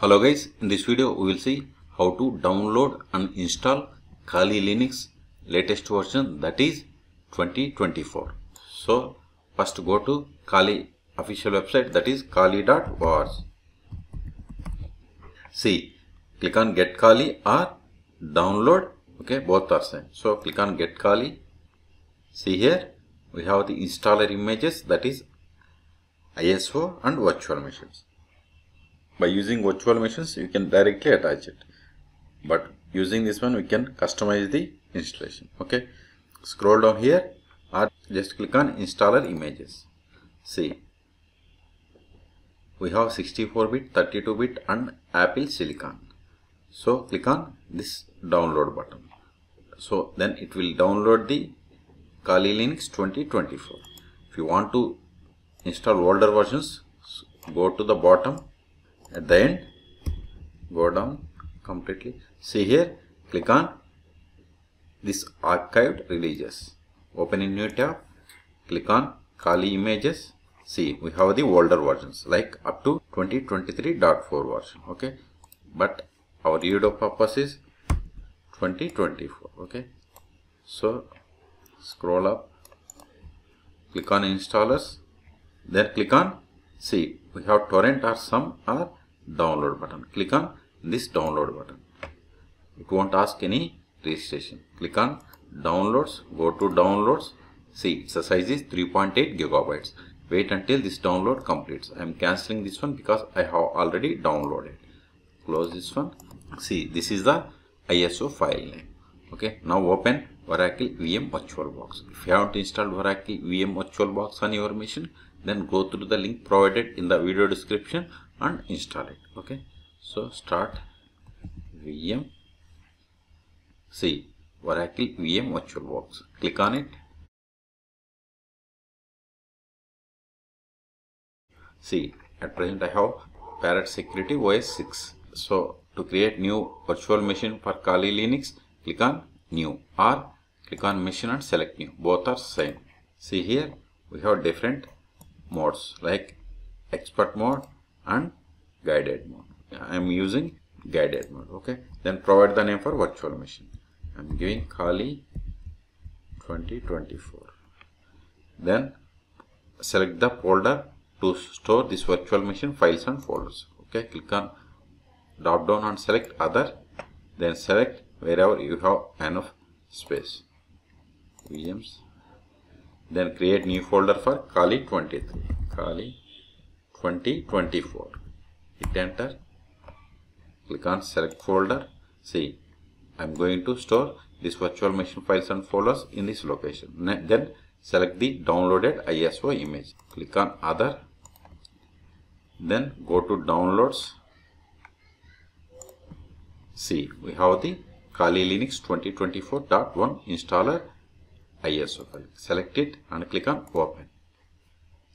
Hello guys, in this video we will see how to download and install Kali Linux latest version that is 2024. So first go to Kali official website that is kali.org. See, click on get Kali or download, okay, both are same. So click on get Kali. See here we have the installer images that is ISO and virtual machines by using virtual machines you can directly attach it. But using this one we can customize the installation. Okay? Scroll down here or just click on installer images. See? We have 64 bit 32 bit and apple silicon. So click on this download button. So then it will download the kali linux 2024 if you want to install older versions go to the bottom at the end go down completely. See here click on this archived releases. Open in new tab click on kali images. See we have the older versions like up to 2023.4 version okay? But our video purpose is 2024 okay? So scroll up click on installers. Then click on see we have torrent or some or download button. Click on this download button. It won't ask any registration. Click on downloads go to downloads. See the size is 3.8 gigabytes. Wait until this download completes. I am cancelling this one because i have already downloaded. Close this one. See this is the iso file name. Okay now open oracle vm virtualbox if you haven't installed oracle vm virtualbox on your machine then go through the link provided in the video description and install it okay? So start vm see oracle vm Virtual virtualbox click on it. See at present i have parrot security os 6 so to create new virtual machine for kali linux click on new or click on machine and select new. Both are same. See here we have different modes like expert mode and guided mode. I am using guided mode okay? Then provide the name for virtual machine. I'm giving kali 2024 then select the folder to store this virtual machine files and folders okay? Click on drop down and select other then select wherever you have enough space. Vms then create new folder for kali 23 kali 2024 hit enter. Click on select folder. See i'm going to store this virtual machine files and folders in this location. Then select the downloaded iso image. Click on other. Then go to downloads. See we have the kali linux 2024.1 installer ISO file. Select it and click on open.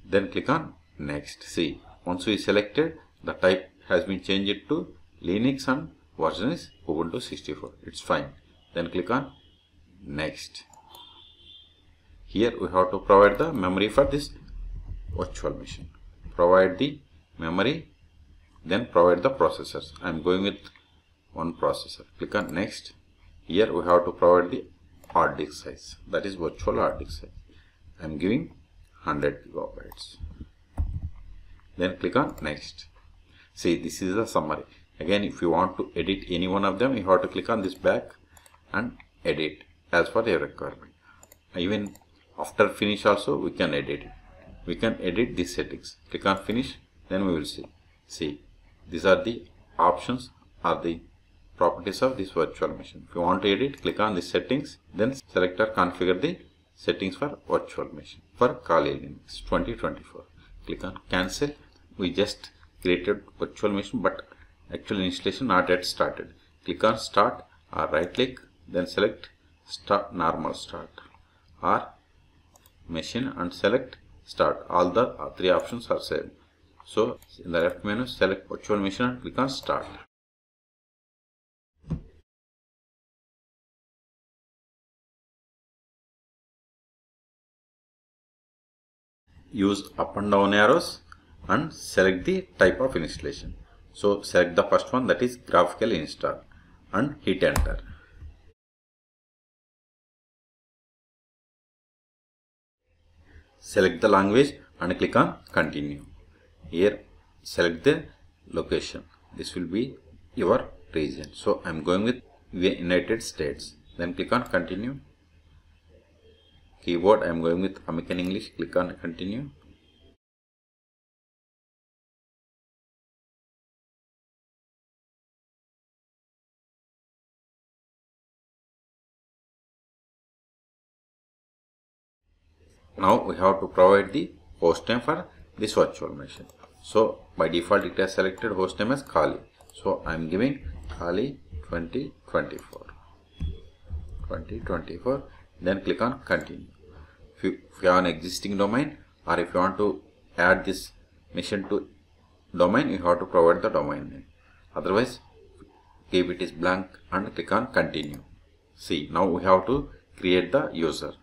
Then click on next. See, once we selected, the type has been changed to Linux and version is Ubuntu 64. It's fine. Then click on next. Here we have to provide the memory for this virtual machine. Provide the memory, then provide the processors. I am going with one processor. Click on next. Here we have to provide the hard disk size that is virtual hard disk size I am giving 100 gigabytes then click on next see this is the summary again if you want to edit any one of them you have to click on this back and edit as per your requirement even after finish also we can edit it we can edit these settings click on finish then we will see see these are the options are the properties of this virtual machine. If you want to edit, click on the settings, then select or configure the settings for virtual machine for Kali Linux 2024. Click on cancel. We just created virtual machine, but actual installation not yet started. Click on start or right click, then select start normal start or machine and select start. All the three options are same. So in the left menu, select virtual machine and click on start. use up and down arrows and select the type of installation So select the first one that is graphical install and hit enter. Select the language and click on continue. Here select the location. This will be your region. So I am going with United States. Then click on continue. Keyboard I am going with American English. Click on continue. Now we have to provide the host name for this virtual machine. So by default it has selected host name as Kali. So I am giving Kali 2024. 2024 then click on continue. If you, if you have an existing domain or if you want to add this machine to domain you have to provide the domain name. Otherwise keep it is blank and click on continue. See now we have to create the user.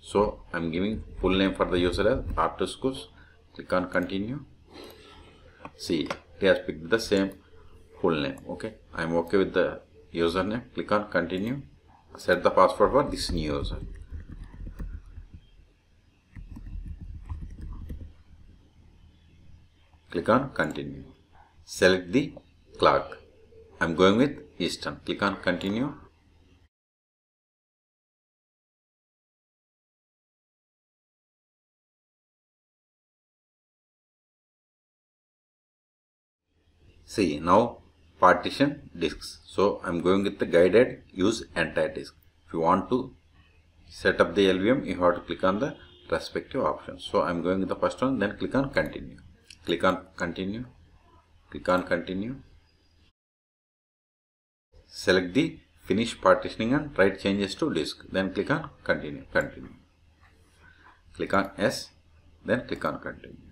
So I'm giving full name for the user as schools. Click on continue. See, it has picked the same full name. Okay, I'm okay with the username. Click on continue. Set the password for this new user. Click on continue. Select the clock. I'm going with Eastern. Click on continue. See now partition disks. So I'm going with the guided use entire disk. If you want to set up the LVM, you have to click on the respective options. So I'm going with the first one, then click on continue. Click on continue. Click on continue. Select the finish partitioning and write changes to disk. Then click on continue. Continue. Click on S. Then click on continue.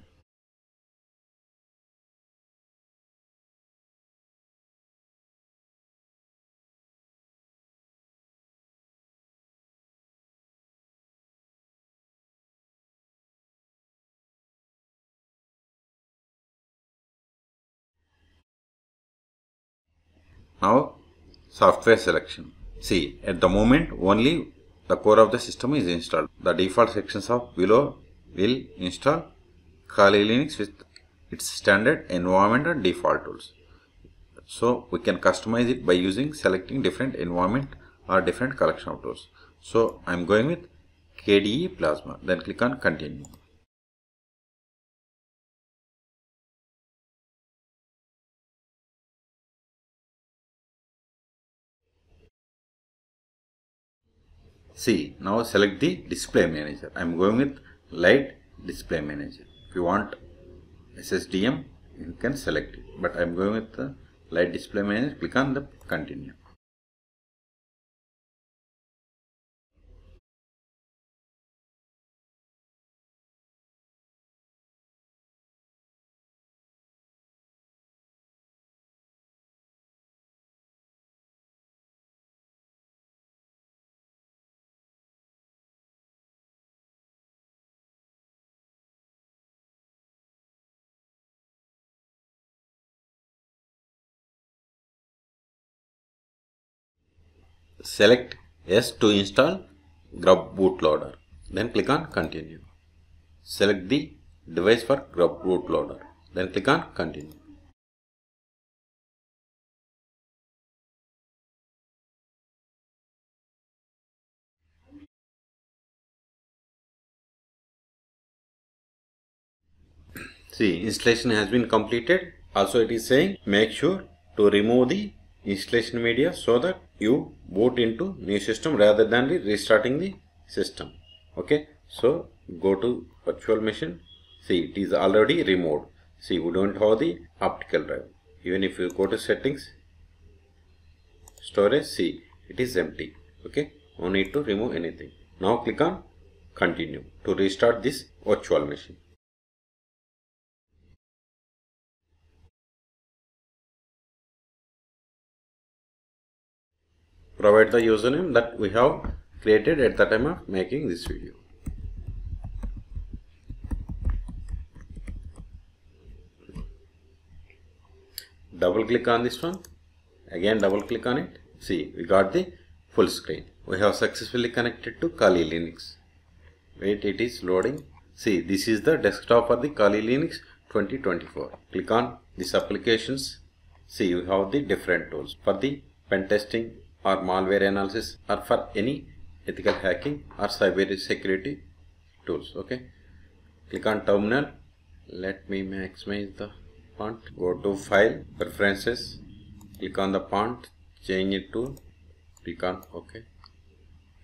Now software selection. See at the moment only the core of the system is installed. The default sections of below will install Kali Linux with its standard environment and default tools. So we can customize it by using selecting different environment or different collection of tools. So I am going with KDE Plasma. Then click on continue. See, now select the display manager. I am going with light display manager. If you want SDDM, you can select it. But I am going with the light display manager. Click on the continue. Select yes to install grub bootloader. Then click on continue. Select the device for grub bootloader. Then click on continue. See installation has been completed. Also it is saying make sure to remove the installation media so that you boot into new system rather than restarting the system. Okay? So go to virtual machine. See it is already removed. See we don't have the optical drive. Even if you go to settings storage see it is empty. Okay? No need to remove anything. Now click on continue to restart this virtual machine provide the username that we have created at the time of making this video. double click on this one. Again double click on it. See we got the full screen. We have successfully connected to Kali Linux. Wait it is loading. See this is the desktop for the Kali Linux 2024 click on these applications. See you have the different tools for the pen testing or malware analysis or for any ethical hacking or cyber security tools okay? Click on terminal. Let me maximize the font. Go to file preferences. Click on the font change it to click on ok.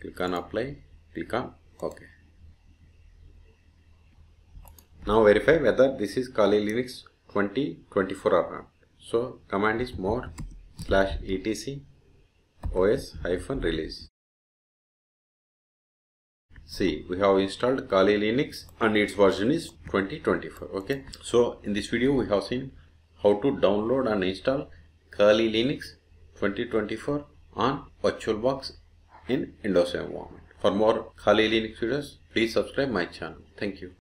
Click on apply click on ok. Now verify whether this is Kali Linux 2024 or not. So command is more slash etc os hyphen release. See we have installed Kali Linux and its version is 2024 okay? So in this video we have seen how to download and install Kali Linux 2024 on VirtualBox in Windows environment. For more Kali Linux videos please subscribe my channel. Thank you